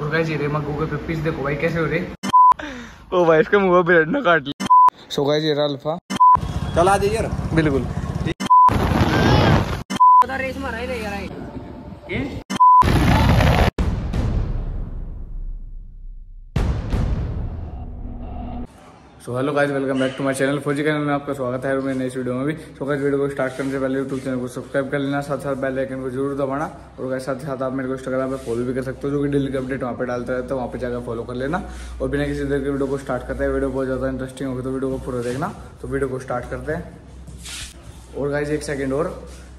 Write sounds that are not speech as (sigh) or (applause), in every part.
और गाइस ये रे मैं गूगल पे पीस देखो भाई कैसे हो रे ओ भाई इसका मुँह ब्रेड ना काट लिया सो गाइस ये रहा अल्फ़ा। चला दे यार। बिल्कुल। रेस मारा ही नहीं यार। ये? So hello guys welcome back to my channel Fauji channel में आपका स्वागत है मेरे नई वीडियो में भी। सो गाइस वीडियो को स्टार्ट करने से पहले यूट्यूब चैनल को सब्सक्राइब कर लेना साथ साथ बेल आइकन को ज़रूर दबाना और गाइस साथ साथ आप मेरे को इंस्टाग्राम पे फॉलो भी कर सकते हो, जो कि डेली की अपडेट वहाँ पे डालता रहता है, वहाँ पर जाकर फॉलो कर लेना और बिना किसी देर के वीडियो को स्टार्ट करते हैं। वीडियो बहुत ज़्यादा इंटरेस्टिंग होगी तो वीडियो को पूरा देखना। तो वीडियो को स्टार्ट करते हैं। और गाइज़ एक सेकेंड और।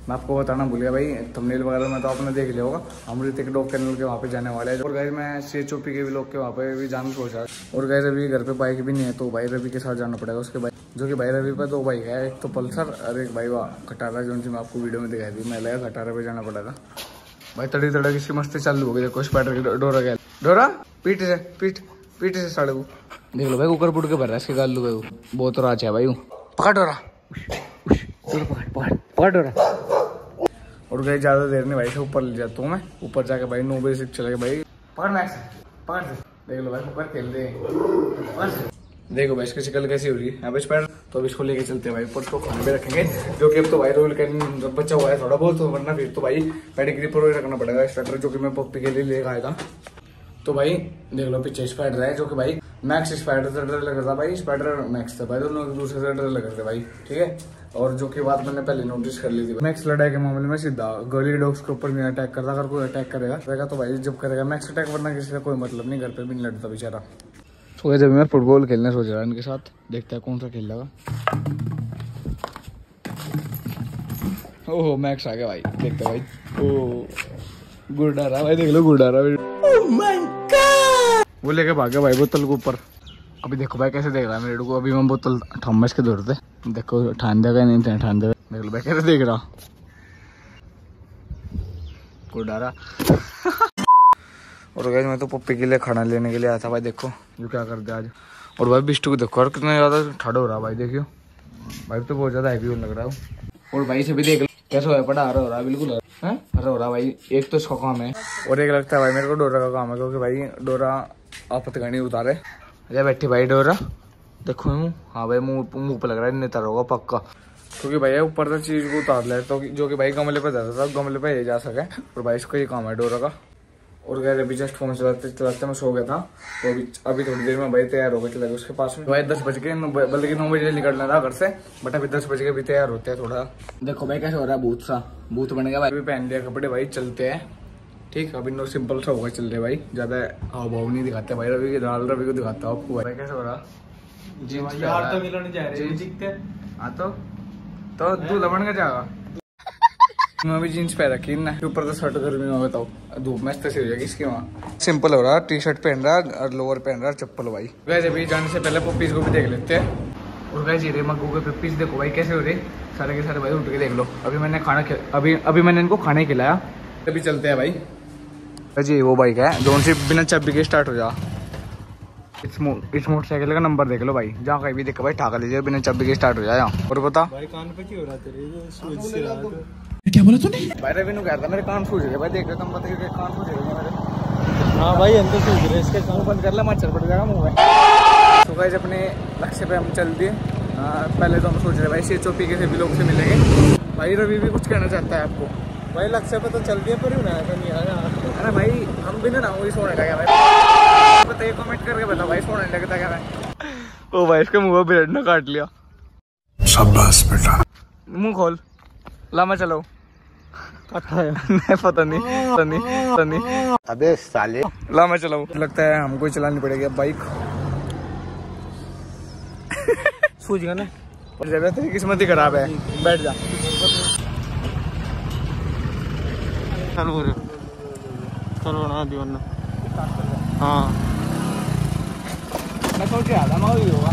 मैं आपको बताना भूल गया भाई थंबनेल वगैरह में तो आपने देख लिया होगा। हम ऋतिक डॉग कैनल के वहाँ पे जाने वाले हैं। और गाइज़ मैं सी एच के भी लोग के वहाँ पे भी जाना सोच और गाइज़ अभी घर पे बाइक भी नहीं है तो भाई रवि के साथ जाना पड़ेगा उसके बाइक जो कि भाई रवि पे दो बाइक है, एक तो पल्सर और एक भाई वाह, खटारा जो मैं आपको वीडियो में दिखाई दी मैं लगा खटारा पे जाना पड़ेगा। भाई तड़ी तड़क इसकी मस्ती चालू हो गई देखो स्पाइडर की डोरा गया डोरा, पीठ से, पीठ पीठ से सड़क देख लो भाई, कुकर पुट के भर रहा है, इसके गालू का बहुत राज है भाई पकड़ डोरा। पकड़ पकड़ पकड़ डोरा। और गए ज़्यादा देर नहीं भाई से ऊपर ले जाता हूँ मैं। ऊपर जाके भाई नौ बजे से चले गए भाई। पकड़ मैक्स से देख लो भाई, ऊपर खेल रहे देखो भाई, इसकी शिकल कैसी हो रही है। अब स्पाइडर तो अब इसको लेके चलते हैं भाई, ऊपर तो खाने पे रखेंगे, जो कि अब तो भाई रोल कैन जब बच्चा हुआ है थोड़ा बहुत तो वरना फिर तो भाई पेडिग्री पर रखना पड़ेगा स्वेटर जो कि मैं पप्पी के लिए लेकर आया था। तो भाई, देख लो, पीछे स्पाइडर है, जो कि भाई मैक्स स्पाइडर से डर लग रहा था भाई स्पाइडर मैक्स था भाई, दोनों एक दूसरे से डर लग रहे भाई, ठीक है? और जो कि बात मैंने पहले नोटिस कर ली थी मैक्स लड़ाई के मामले में सीधा गली डॉग्स के ऊपर नहीं अटैक करता, अगर कोई अटैक करेगा रहेगा तो भाई जब करेगा। मैक्स अटैक वरना किसी का कोई मतलब नहीं, घर पे भी नहीं लड़ता बेचारा। तो जब मैं फुटबॉल खेलने सोच रहा इनके साथ, देखते हैं कौन सा खेल लेगा ओहो मैक्स आ गया भाई, देखते भाई। ओ गुरडारा, भाई देख लो गुरडारा। वो लेके भागा भाई बोतल के ऊपर। अभी देखो भाई कैसे देख रहा है मेरे को, अभी मैं बोतल थम्मस के दौड़ते देखो ठान देगा नहीं ठान देगा देख लो भाई कैसे देख रहा? गुरडारा और गैस मैं तो पप्पी के लिए खाना लेने के लिए आया था भाई, देखो। जो क्या कर दिया आज? और भाई बिस्टू को देखो और कितना ज़्यादा ठाडो हो रहा भाई, देखियो। भाई तो बहुत ज़्यादा हैवी लग रहा है और भाई से भी देख लो। कैसे हो पड़ा हरा हो रहा बिल्कुल हरा। हो? रहा भाई, एक तो इसका काम है। और एक लगता है भाई, मेरे को डोरा का काम है, क्योंकि भाई, डोरा आपत गणी उतारे। अरे बैठी भाई डोरा। देखो मुँह हाँ भाई मुँह मुँह पे लग रहा है नहीं होगा पक्का। क्योंकि भैया ऊपर से चीज़ को उतार ले तो जो कि भाई गमले पे जाता था गमले पे ये जा सके। और भाई इसका ये काम है डोरा का। और गैर अभी जस्ट फ़ोन चलाते चलाते मैं सो गया था। तो अभी अभी थोड़ी देर में भाई तैयार हो गए चले गए उसके पास में। भाई दस बज के बल्कि नौ बजे निकलना था घर से बट अभी दस बज के भी तैयार होते हैं थोड़ा। देखो भाई कैसे हो रहा है भूत सा? भूत बन गया भाई। अभी पहन लिया कपड़े भाई चलते हैं। ठीक अभी नो सिंपल सा होगा चल रहे भाई। ज़्यादा हाव भाव नहीं दिखाते भाई रवि के दाल रवि को दिखाता हूँ आपको। भाई कैसे हो रहा? जींस यार तो मिलने जा रहे हैं। दिखते हाँ तो? तो तू लमन का जाएगा (laughs) मैं भी जीन्स पहन रखी ना। ऊपर तो शर्ट गर्मी में बताओ धूप में इस्तेसी हो जाएगी इसकी वहाँ। सिंपल हो रहा टी शर्ट पहन रहा और लोअर पहन रहा चप्पल भाई। वैसे अभी जाने से पहले पपीज को भी देख लेते हैं। और वैसे रे मैं गूगल पे पीस देखो भाई कैसे हो रहे। सारे के सारे भाई उठ के देख लो। अभी मैंने खाना अभी अभी मैंने इनको खाने खिलाया। अभी चलते हैं भाई। जी वो बाइक है। जो उनसे बिना चाबी के स्टार्ट हो जा। इस इस मोटरसाइकिल का नंबर देख लो भाई। जहाँ कहीं भी देखो भाई ठाका लीजिए बिना चाबी के स्टार्ट हो जाए और बता। भाई कान पे क्यों हो रहा तेरे? सूझ से रहा क्या बोला तूने? भाई रवि ने कहा था मेरे कान सूझ गए भाई देख रहे तुम बता के कान सूझ गए मेरे। हाँ भाई अंदर सूझ रहे इसके मुँह बंद कर ले मच्छर पड़ जाएगा मुँह में। तो गाइस अपने लक्ष्य पे हम चल दिए। पहले तो हम सोच रहे भाई सी एच के से भी लोग से मिलेंगे। भाई रवि भी कुछ कहना चाहता है आपको। भाई लक्ष्य पे तो चल दिया पर नहीं आया अरे भाई हम भी ना वही सोने लगे भाई। बताइए कमेंट करके बताओ भाई सोने लगता क्या मैं ओ भाई इसका मुँह ब्रेड ना काट लिया। शाबाश बेटा। मुँह खोल। लामा चलो। नहीं पता नहीं पता नहीं पता नहीं। अबे साले। लामा चलाओ लगता है हमको चलानी पड़ेगी अब बाइक सूझ गया ना? और जब तेरी किस्मत ही खराब है। बैठ जा। चलो चलो ना दीवाना हाँ। मैं सोच रहा था मैं होगा।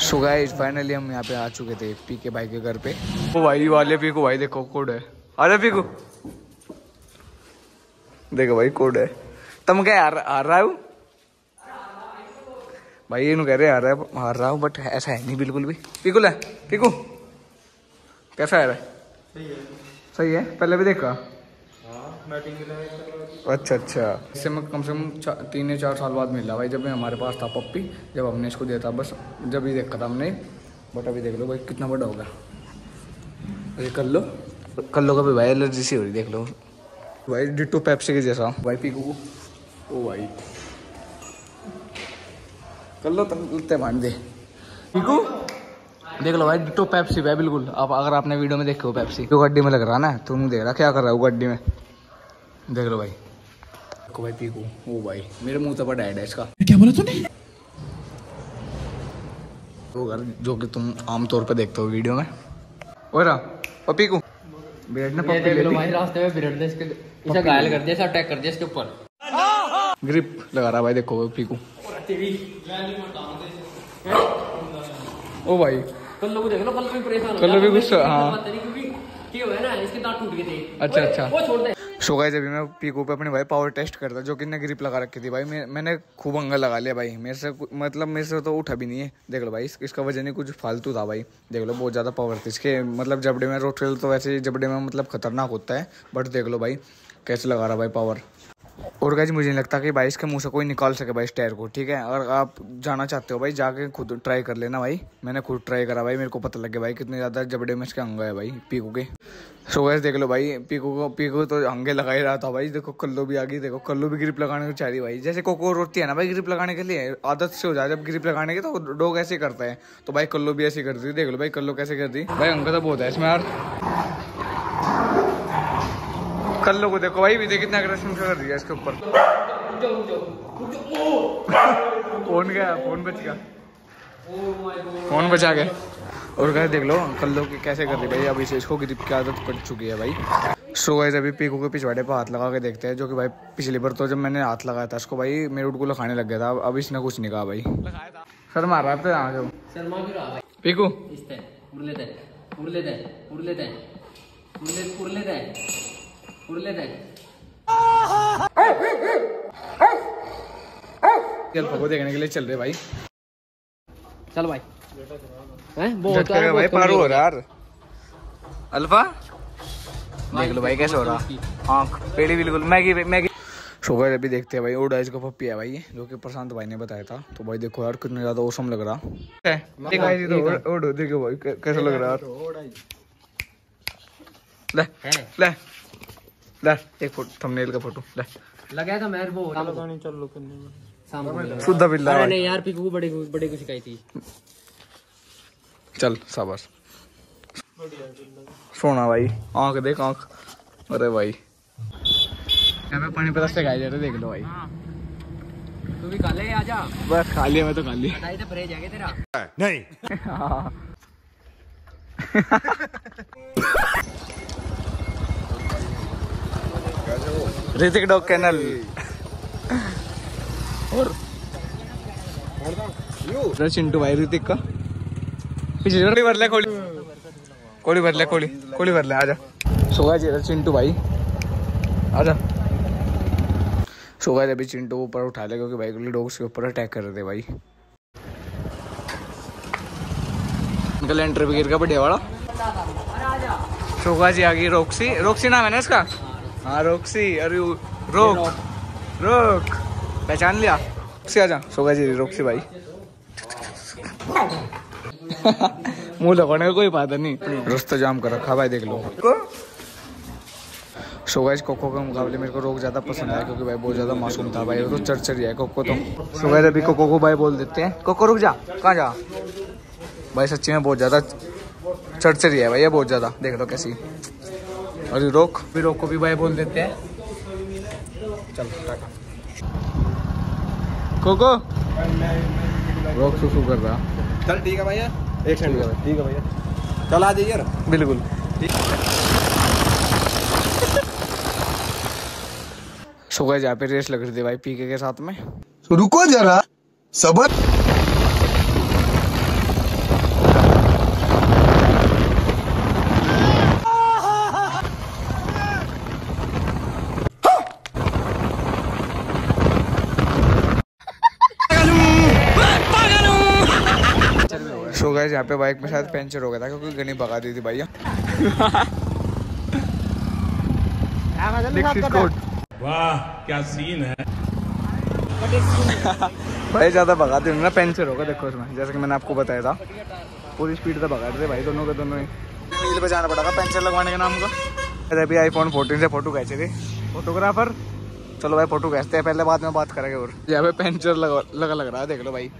सो गाइस फाइनली हम यहाँ पे आ चुके थे पी के भाई के घर पे। ओ भाई वाले पी को भाई देखो कोड है। अरे पी को देखो भाई कोड है। तुम क्या हार हार रहा हो? भाई ये कह रहे हार रहा है हार रहा हूँ बट ऐसा है नहीं बिल्कुल भी। पीकू ले पीकू। कैसा है रहा सही है। पहले भी देखा? अच्छा अच्छा। इससे मैं कम से कम तीन या चार साल बाद मिला भाई जब मैं हमारे पास था पप्पी जब हमने इसको दिया था बस जब ही देखा था हमने। बट अभी देख लो भाई कितना बड़ा होगा अरे कर लो। कर लो कभी भाई एलर्जी सी हो रही देख लो। भाई डिट्टो पेप्सी के जैसा। भाई पीकू ओ भाई। कर लो तब लगते मान दे। पीकू देख लो भाई डिट्टो पेप्सी भाई बिल्कुल। आप अगर आपने वीडियो में देखे हो पेप्सी तो गड्डी में लग रहा ना तुम देख रहा क्या कर रहा है वो गड्डी में? देख लो भाई। देखो भाई पीकू ओ भाई मेरे मुँह तो बड़ा है इसका क्या बोला तूने? वो घर जो कि तुम आमतौर पे देखते हो वीडियो में। और पीकू। बेड ने ये पप्पी देख ले भाई रास्ते में बिरड़ दे इसके इसे घायल कर दिया इसे अटैक कर दिया इसके ऊपर। ग्रिप लगा रहा भाई देखो वो पीकू ओ भाई। कल लोग देख लो कल भी परेशान कल भी गुस्सा, हाँ। पता नहीं क्योंकि क्या हुआ है ना इसके दांत टूट गए थे। अच्छा, अच्छा। वो छोड़ दे। सो गाइस अभी मैं पीकू पे अपने भाई पावर टेस्ट करता जो कि ने ग्रिप लगा रखी थी भाई। मैं, मैंने खूब अंगा लगा लिया भाई। मेरे से मतलब मेरे से तो उठा भी नहीं है। देख लो भाई इस, इसका वज़न ही कुछ फालतू था भाई। देख लो बहुत ज़्यादा पावर थी इसके। मतलब जबड़े में रोटेल तो वैसे ही जबड़े में मतलब खतरनाक होता है। बट देख लो भाई कैसे लगा रहा भाई पावर और गाइज़ मुझे नहीं लगता कि भाई इसके मुँह से कोई निकाल सके भाई इस टायर को, ठीक है? और आप जाना चाहते हो भाई, जाके खुद ट्राई कर लेना भाई। मैंने खुद ट्राई करा भाई, मेरे को पता लग गया भाई, कितने ज़्यादा जबड़े में इसके अंग है भाई, पीकू के। सो गैस देख लो भाई, पीकू को, पीकू तो अंगे लगा ही रहा था भाई। देखो, कल्लू भी आ गई, देखो, कल्लू भी ग्रिप लगाने को चाह रही भाई। जैसे कोको रोती है ना भाई ग्रिप लगाने के लिए, आदत से हो जाए, जब ग्रिप लगाने की तो डोग ऐसे करता है। तो भाई कल्लू भी ऐसे करती देख लो भाई, कल्लू कैसे करती भाई अंग तो बहुत है इसमें यार। कल्लू को देखो भाई भी देख कितना अग्रेशन कर है इसके ऊपर। फ़ोन गया फ़ोन बच गया। फ़ोन बचा गया। और गाइस देख लो कल्लो की कैसे कर रही भाई अभी से इसको ग्रिप की आदत पड़ चुकी है भाई। सो गाइस अभी पीकू के पिछवाड़े पर हाथ लगा के देखते हैं जो कि भाई पिछली बार तो जब मैंने हाथ लगाया था इसको भाई मेरे उठ को खाने लग गया था अब इसने कुछ नहीं कहा भाई। सर मार रहा था रहा भाई? पीकू उड़ लेते हैं, उड़ लेते हैं, उड़ लेते हैं, उड़ लेते हैं, को देखने के लिए चल रहे भाई। चल भाई। हैं? भाई पारू हो रहा यार। अल्फ़ा? देख लो भाई कैसे हो रहा? आँख पेड़ी बिल्कुल। Maggi Maggi. शुगर अभी देखते हैं भाई ओडाइज का पप्पी है भाई जो कि प्रशांत भाई ने बताया था। तो भाई देखो यार कितने ज़्यादा ओसम लग रहा। है देखो भाई, ये तो ओडो देखो भाई कैसा लग रहा है यार ले है ले ले एक फ़ोटो थंबनेल का फ़ोटो ले। लगा था मेरे वो नहीं चल बिल्ला अरे नहीं यार पीकू बड़े बड़े को शिकाई थी। चल शाबाश। सोना भाई आँख देख आँख। अरे भाई। पे पानी पता गाय जा रहे देख लो भाई। तू भी खा ले आजा बस खा लिया मैं तो खा लिया तो परहेज है तेरा? (laughs) (laughs) (laughs) Hrithik dog kennel. और चिंटू भाई ऋतिक का। पिछले कोड़ी भर ले कोड़ी कोड़ी भर ले कोड़ी कोड़ी भर ले आजा सोगा जी चिंटू भाई। आजा सोगा अभी चिंटू ऊपर उठा ले, क्योंकि भाई के ऊपर अटैक कर रहे थे भाई। गया, बढ़िया वाला। जी आ गई रोक्सी रोक्सी नाम है ना इसका? हाँ रोक्सी अरे रोक रोक पहचान लिया? रोक्सी आजा शोभा जी रोक्सी भाई। मुँह लगाने का कोई बात नहीं। रास्ता जाम कर रखा भाई देख लो। सो गाइस कोको के मुकाबले मेरे को रोक ज़्यादा पसंद आया क्योंकि भाई बहुत ज़्यादा मासूम था भाई। तो चरचरी है कोको तो। सो गाइस अभी कोको को भाई बोल देते हैं। कोको रुक जा। कहाँ जा? भाई सच्ची में बहुत ज़्यादा चरचरी है भाई ये बहुत ज़्यादा। देख लो कैसी। अरे रोक। भी रोक को भी भाई बोल देते हैं। चल टाटा कोको रोक सुसु कर रहा। चल ठीक है भैया। एक सेकंड ठीक है भैया। चल आ जाइए। बिल्कुल। सो गए जहाँ पे रेस लग रही थी भाई पीके के साथ में। रुको जरा सबर। गए यहाँ पे बाइक में शायद पंचर हो गया था क्योंकि गनी भगा दी थी भैया। वाह क्या सीन है। भाई ज़्यादा भगाते ना पंचर होगा देखो इसमें जैसे कि मैंने आपको बताया था। पूरी स्पीड से भगा रहे थे भाई दोनों के दोनों ही। पे जाना पड़ेगा पंचर लगवाने के नाम का। अभी आईफोन 14 से फ़ोटो खींचे थे। फोटोग्राफर चलो भाई फ़ोटो खींचते हैं पहले बाद में बात करेंगे और। यहाँ पे पंचर लगा लगा लग रहा है देख लो भाई।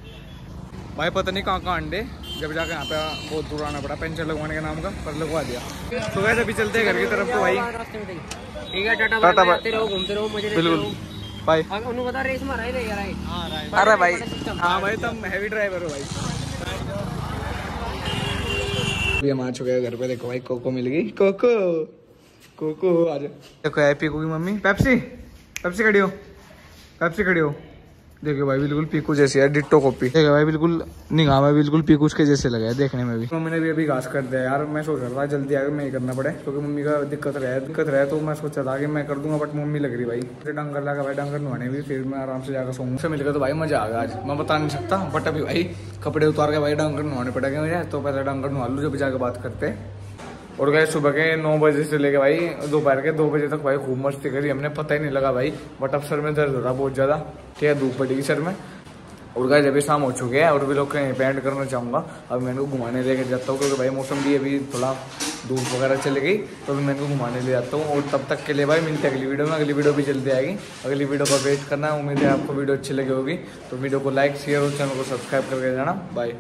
भाई पता नहीं कहाँ कहाँ अंडे। जब जाकर यहाँ पे बहुत दूर आना पड़ा पंचर लगवाने के नाम का पर लगवा दिया। तो वैसे अभी चलते हैं घर की तरफ़ तो भाई ठीक है टाटा। रहो घूमते रहो मज़े लेते बिल्कुल। रहो। बाय। अब बता रेस मारा है यार हाँ अरे भाई। हाँ भाई तुम हैवी ड्राइवर हो भाई। अभी हम आ चुके हैं घर पे देखो भाई कोको मिल गई। कोको कोको आज देखो है पीकू की मम्मी। पेप्सी पेप्सी खड़ी हो। पेप्सी खड़ी हो। देखो भाई बिल्कुल पीकू जैसी है डिट्टो कॉपी। देखो भाई बिल्कुल निगाह में बिल्कुल पीकू के जैसे लगा है देखने में भी। मम्मी ने भी अभी घास कर दिया यार मैं सोच रहा था जल्दी आगे मैं ही करना पड़े क्योंकि मम्मी का दिक्कत रहे दिक्कत रहे तो मैं सोचा था कि मैं कर दूँगा बट मम्मी लग रही भाई। फिर डंगर लगा भाई डंगर नहाने भी फिर मैं आराम से जाकर सोऊँगा। से मिलकर तो भाई मज़ा आ गया आज। मैं बता नहीं सकता बट अभी भाई कपड़े उतार के भाई डंगर नहाने पड़ेगा मुझे तो पहले डंगर नहा लूँ जब जाकर बात करते हैं। और गए सुबह के नौ बजे से लेके भाई, दोपहर के दो बजे तक भाई खूब मस्ती करी। हमने पता ही नहीं लगा भाई बट अब सर में दर्द हो रहा बहुत ज़्यादा। ठीक है, धूप पड़ेगी सर में। और गए अभी शाम हो चुके हैं और भी लोग कहीं पेंट करना चाहूँगा। अब मैं इनको घुमाने लेकर जाता हूँ, क्योंकि भाई मौसम भी अभी थोड़ा धूप वगैरह चली गई तो अभी मैं इनको घुमाने ले जाता हूँ। और तब तक के लिए भाई मिलते हैं अगली वीडियो में। अगली वीडियो भी जल्दी आएगी। अगली वीडियो का वेट करना है। उम्मीद है आपको वीडियो अच्छी लगी होगी। तो वीडियो को लाइक शेयर और चैनल को सब्सक्राइब करके जाना। बाय